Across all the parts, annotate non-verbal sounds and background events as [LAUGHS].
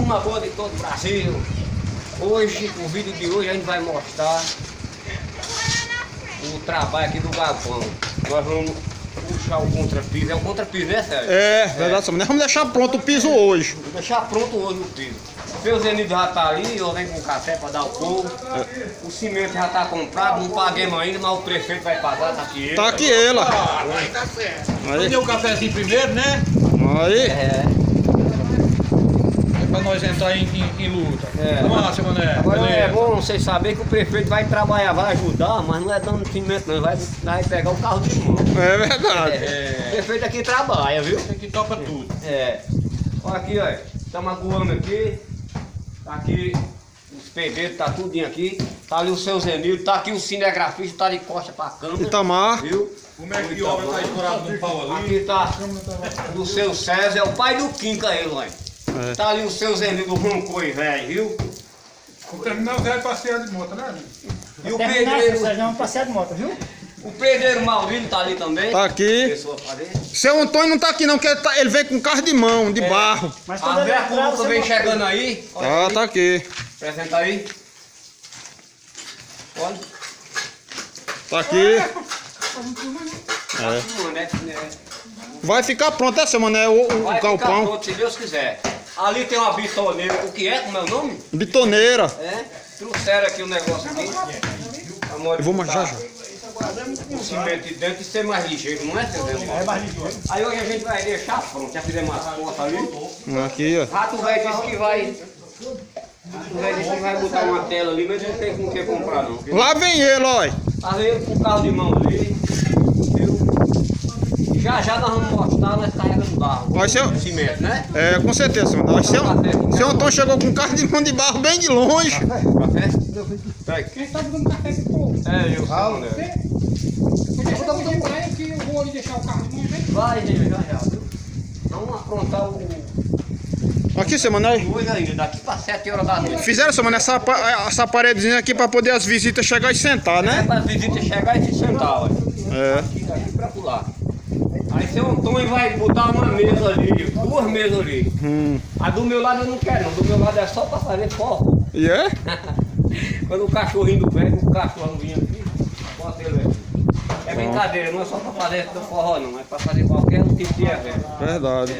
turma boa de todo o Brasil. Hoje, o vídeo de hoje a gente vai mostrar o trabalho aqui do galpão. Nós vamos puxar o contrapiso. É o contrapiso, né, Sérgio? É, verdade, seu mané. Vamos deixar pronto o piso hoje. Vou deixar pronto hoje o piso. O seu Zenildo já tá ali, eu venho com café para dar o povo. O cimento já tá comprado, não paguemos ainda, mas o prefeito vai pagar, tá aqui ele. Tá aqui ela. Ah, tá certo. Deu o cafezinho primeiro, né? aí. É. É nós entrar em, em, em luta. É. Vamos lá, seu Mané. Agora é Beleza. bom vocês saberem que o prefeito vai trabalhar, vai ajudar, mas não é dando cimento não, vai, vai pegar o carro de mão. É verdade. É. O prefeito aqui trabalha, viu? Tem que topa tudo. É. Olha aqui, ó. Estamos aguando aqui. Tá aqui os pedreiros, tá tudinho aqui. Tá ali o seu Zenildo, tá aqui o cinegrafista, tá de costa pra câmera. Itamar. Viu? Como é que obra tá estourado no pau ali? Aqui tá o seu César, é o pai do Quinca ele, olha. É. Tá ali o seu Zenildo Roncoi, velho, viu? Vou terminar o velho passeio de moto, né, amigo? E o pedreiro, vocês vão passear de moto, viu? o pedreiro Maurílio tá ali também. Tá aqui. Seu Antônio não tá aqui não, porque ele, tá- ele vem com carro de mão, de barro. Mas A Vera entrar, Culuca você vem chegando aí. Olha Ah, aí. tá aqui. Apresenta aí. Olha. Tá aqui. Tá filmando, né? Vai ficar pronto, é, seu mané, o, o Vai ficar galpão. pronto, se Deus quiser. Ali tem uma bitoneira. O que é? Como é o nome? Bitoneira. É. Trouxeram aqui o negócio aqui. Eu vou mais já já. O cimento de dentro e ser mais ligeiro, não é, seu? É mais ligeiro. Aí hoje a gente vai deixar pronto. Já fizemos as portas ali. Aqui, ó. Rato velho disse que vai. Rato velho disse que vai botar uma tela ali, mas não tem com o que comprar não. Lá vem ele, ó. Ali com o carro de mão ali. Já já nós vamos mostrar nós carregando barro. Vai ser- Cimento, né? É, com certeza, seu mané. Seu, seu Antônio chegou com carro de mão de barro bem de longe. Café? Peraí. Quem tá jogando café esse povo? É, eu sei. Podia botar um tempo aí que eu vou ali deixar o carro de mão, gente. Vai, gente, já já, viu? Vamos aprontar o. Aqui, seu mané. Ainda, daqui pra 7 horas da noite. Fizeram, seu mané, essa, essa paredezinha aqui pra poder as visitas chegar e sentar, É né? pra visita chegar e se sentar, olha. É. Aqui, daqui pra pular. Aí seu Antônio vai botar uma mesa ali, duas mesas ali. Hum. A do meu lado eu não quero, não. Do meu lado é só pra fazer foco. E é? [LAUGHS] Quando o cachorrinho do velho, o cachorro vinha aqui, bota ele aqui. É brincadeira, não é só pra fazer forró não, é pra fazer qualquer tipo de evento. Verdade.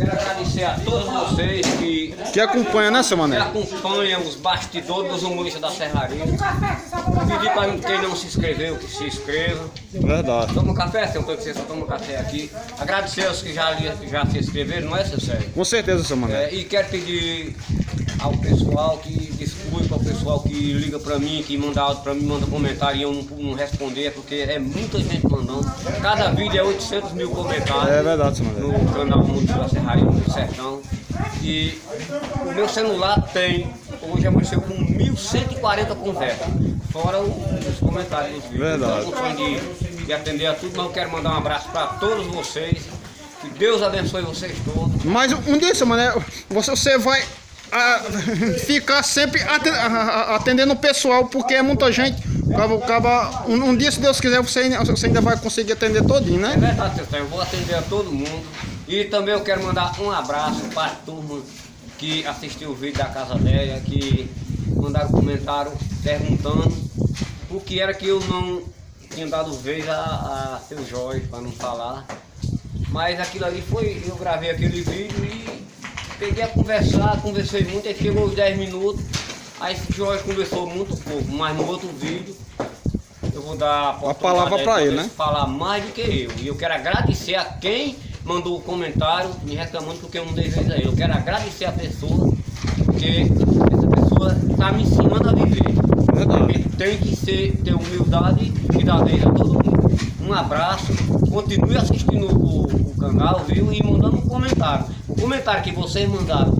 Quero agradecer a todos vocês que, Que acompanha, né, seu que mané? acompanham os bastidores dos humoristas da Serraria. Pedir para quem não se inscreveu que se inscreva. Verdade. Toma um café, seu Antônio, que você só toma um café aqui. Agradecer aos que já, já se inscreveram, não é, seu Sérgio? Com certeza, seu mané. É, e quero pedir ao pessoal que desculpe ao pessoal que liga pra mim, que manda áudio pra mim, manda comentário e eu não, não responder, porque é muita gente mandando. Cada vídeo é 800 mil comentários É verdade, mané. no canal Mundo da Serraria do Sertão. E o meu celular tem, hoje amanheceu com 1140 conversas, fora o- os comentários dos vídeos. Verdade. Então, de, de atender a tudo, mas eu quero mandar um abraço para todos vocês. Que Deus abençoe vocês todos. Mas um dia, seu mané, você, você vai ah, ficar sempre aten- atendendo o pessoal, porque é muita gente. Acaba, um, um dia, se Deus quiser, você, você ainda vai conseguir atender todinho, É né? verdade, seu eu vou atender a todo mundo. E também eu quero mandar um abraço para a turma que assistiu o vídeo da Casa Velha, que mandaram comentário perguntando o que era que eu não tinha dado vez a, a seu Jorge, para não falar. Mas aquilo ali foi, eu gravei aquele vídeo e peguei a conversar, conversei muito, aí chegou os 10 minutos, aí o Jorge conversou muito pouco, mas no outro vídeo eu vou dar A palavra oportunidade pra aí ele, né? falar mais do que eu. E eu quero agradecer a quem mandou o comentário me reclamando porque eu não dei vez a ele. Eu quero agradecer a pessoa, porque essa pessoa está me ensinando a viver. Verdade. Tem que ser, ter humildade e dar vez a todo mundo. Um abraço, continue assistindo o, o canal, viu? E mandando um comentário. O comentário que vocês mandaram,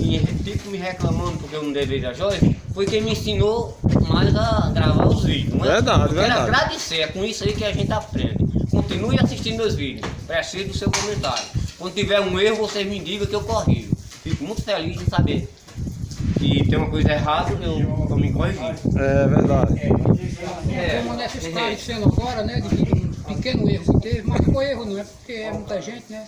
e tipo me reclamando porque eu não dei vez a Joyce, foi quem me ensinou mais a gravar os vídeos. Não é? Verdade, eu quero verdade. agradecer, é com isso aí que a gente aprende. Continue assistindo meus vídeos, preciso do seu comentário. Quando tiver um erro, vocês me digam que eu corrijo. Fico muito feliz em saber que tem uma coisa errada, eu estou me corrigindo. É verdade. É, Como nessa esclarecendo agora, né, de um pequeno erro que teve, mas não foi erro não, é porque é muita gente, né?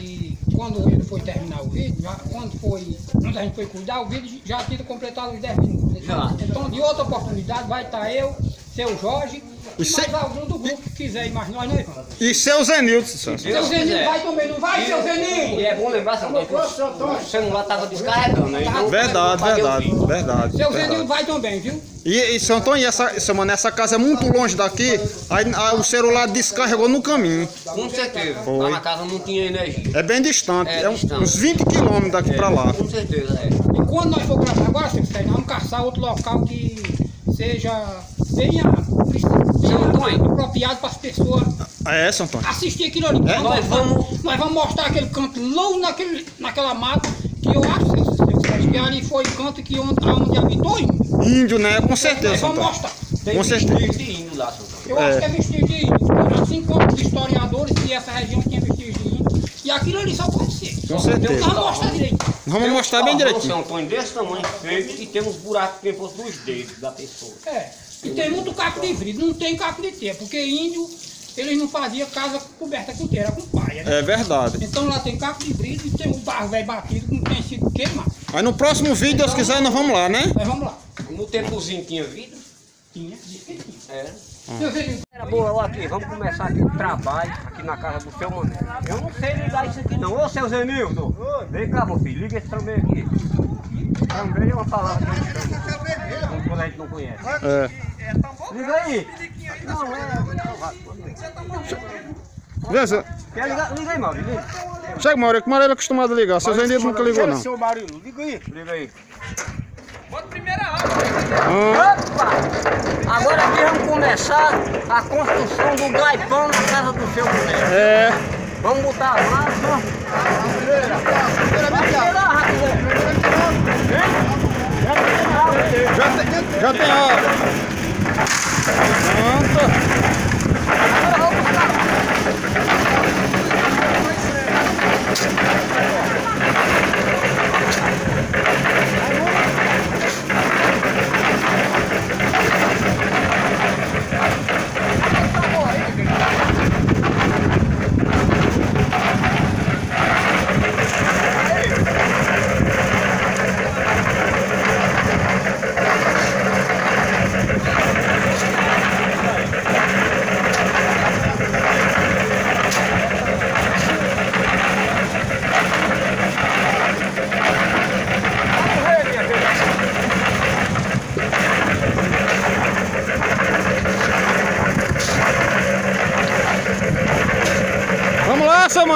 De quando ele foi terminar o vídeo, já, quando foi, quando a gente foi cuidar, o vídeo já tinha completado os 10 minutos. Já. Então, de outra oportunidade, vai estar eu, seu Jorge E e se- mais algum do grupo que quiser ir, mas nós não vamos. E seu Zenilton, senhor. Seu Zenildo quiser. vai também, não vai, seu E Zenildo? é bom lembrar, Antônio, que o celular estava descarregando, né? Então, Verdade, verdade, verdade. Seu verdade. Zenildo vai também, viu? E, e seu Antônio, essa, seu mano, essa casa é muito longe daqui, aí, aí o celular descarregou no caminho. Com certeza. Foi. Lá na casa não tinha energia. É bem distante, É é, um- distante. uns 20 quilômetros daqui pra lá. Com certeza, é. E quando nós for gravar agora, nós vamos caçar outro local que seja bem, apropriado para as pessoas É, seu Antônio. assistir aquilo ali. É? Nós vamos- nós vamos mostrar aquele canto longe naquele, naquela mata, que eu acho, que ali foi o canto que onde, onde habitou índio. Né? Com certeza, Nós seu vamos Antônio. mostrar. Tem Com certeza. vestígio de índio lá. Eu acho que é vestígio de índio. Assim como os historiadores que essa região tinha vestígio de índio. E aquilo ali só pode ser. Com certeza. vamos mostrar direito. Vamos Tem um mostrar bem direitinho. Seu Antônio desse tamanho feito e tem uns buracos que fosse dos dedos da pessoa. É. E tem muito caco de vidro, não tem caco de terra, porque índio, eles não faziam casa coberta com terra, com palha, né? É verdade. Então lá tem caco de vidro e tem o barro velho batido que não tem sido queimado. Aí no próximo vídeo, Deus quiser, nós vamos lá, né? Mas vamos lá. No tempozinho tinha vidro? Tinha, diz que tinha. Era. Boa, ó, aqui, vamos começar aqui o trabalho aqui na casa do seu Mané. Eu não sei ligar isso aqui não. Ô, seu Zenildo, vem cá, meu filho, liga esse também aqui. Também é uma palavra que a gente chama, quando a gente não conhece. É. Liga aí. Não, é... Beleza. Quer ligar? Liga aí, Mauro, liga. Chega, Mauro, que Mauro é acostumado a ligar. Seu Zenilton nunca ligou, não. Seu Marilo, liga aí. Liga aí. Ah, Opa! Agora aqui vamos começar a construção do gaipão na casa do seu Mané. é. Vamos botar a massa. Vai tirar, rapidinho. Já tem, já tem a. Pronto.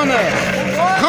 Lá,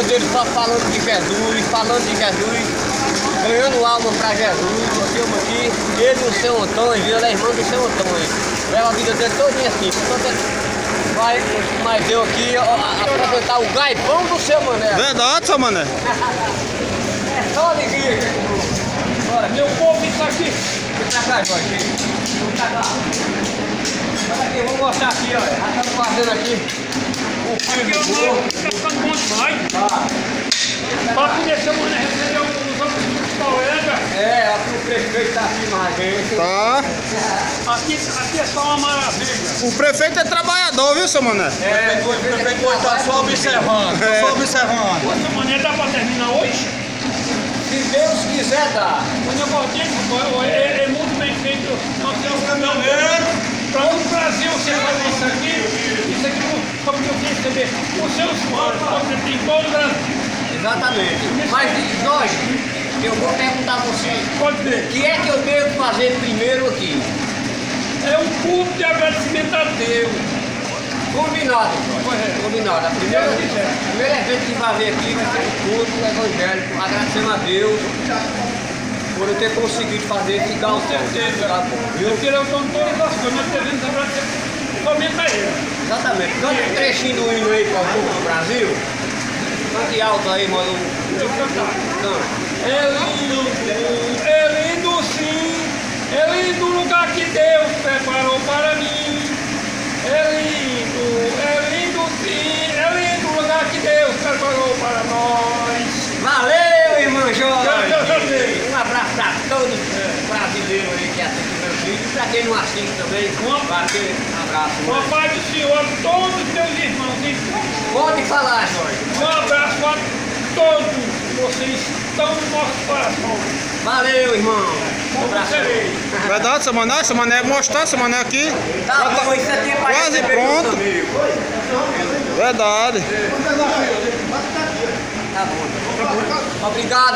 vida dele só falando de Jesus, falando de Jesus, ganhando alma para Jesus. O filme aqui, ele e o seu Antônio, ele é irmão do seu Antônio. Leva a vida dele todinha assim, vai, mas eu aqui ó, apresentar o gaipão do seu mané. Verdade, seu mané. [LAUGHS] É só alegria. Bora, Meu povo, isso aqui. vem pra cá, Jorge. Vem pra cá. Olha aqui, vou mostrar aqui, olha. Já estamos fazendo aqui o Aqui filme eu do vou povo. ficando bom demais. Tá. Pra poder ser mané receber os outros colegas. É, aqui o prefeito tá aqui mais gente. Tá. Aqui, aqui é só uma maravilha. O prefeito é trabalhador, viu, seu mané? É, O prefeito está só observando, tá só observando. Essa mané dá pra terminar hoje? se Deus quiser dar. O negócio é, é, é muito bem feito. Nós temos um caminhoneiro. Para no Brasil você fazer isso aqui, isso aqui só porque eu quis receber os seus fãs, você tem todo o Brasil. Exatamente. Mas, Jorge, eu vou perguntar a você. Pode O que é que eu que fazer primeiro aqui? É um culto de agradecimento a Deus. Combinado. Combinado. A primeira, a primeira evento que vai haver aqui vai ser o culto evangélico, agradecendo a Deus por eu ter conseguido fazer esse galpão. certeza. Tá bom, viu? Eu quero com todas as coisas, nós devemos agradecer somente a Ele. Exatamente. Canta um trechinho do hino aí para o povo do Brasil. Cante alto aí, mano. Eu cantar. Canta. É lindo, é lindo sim, é lindo o lugar que Deus preparou para mim. É lindo, é lindo sim, é lindo o lugar que Deus preparou para nós. Valeu, irmão Jorge! Graças a Deus. Um abraço para todos os brasileiros aí que assistem meus vídeos. Para quem não assiste também, um aquele abraço. Com a mano. paz do Senhor, todos os meus irmãos, e Pode falar, Jorge. um abraço a todos vocês estão no nosso coração. Valeu, irmão. Um abraço. Verdade, seu mané. Seu mané mostrar, seu mané aqui. Tá bom, isso aqui é para Quase pronto. Verdade. Tá bom. Obrigado.